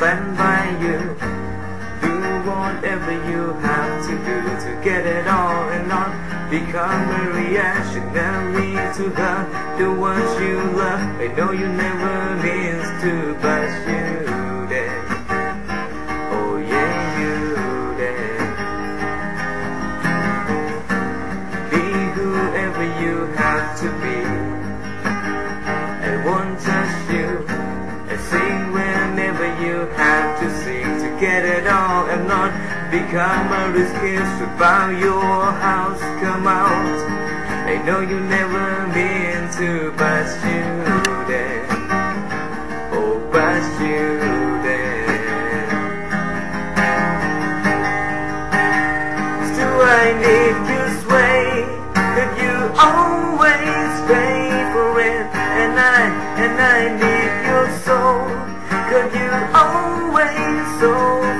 stand by you. Do whatever you have to do to get it all and not become a reactionary to her. Do what you love. I know you never means to, but you did. Oh yeah, you did. Be whoever you have to be. Get it all and not become a excuse about your house come out. I know you never mean to, but you did. Oh, but you did. Still, I need you sway. Could you always pay for it? And I, and I need your soul. Could you always so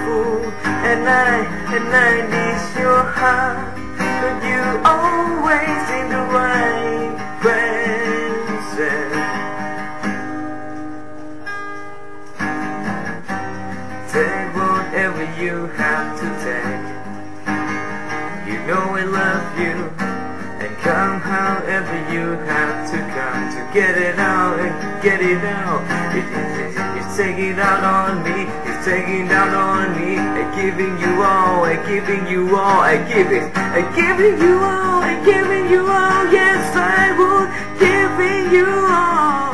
full? And I, and I need your heart. Could you always in the right places? Take whatever you have to take. You know I love you. And come however you have to come to get it out and get it out. Taking out on me, it's taking out on me. I'm giving you all, I'm giving you all, I give it. I'm giving you all, I'm giving you all. Yes, I would, giving you all.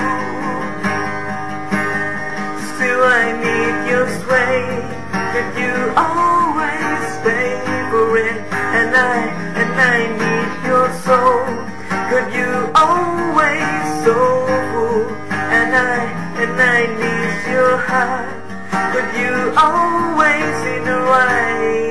Still I need your sway Could you always for it And I, and I need your soul Could you always so full And I, and I need but you always in the way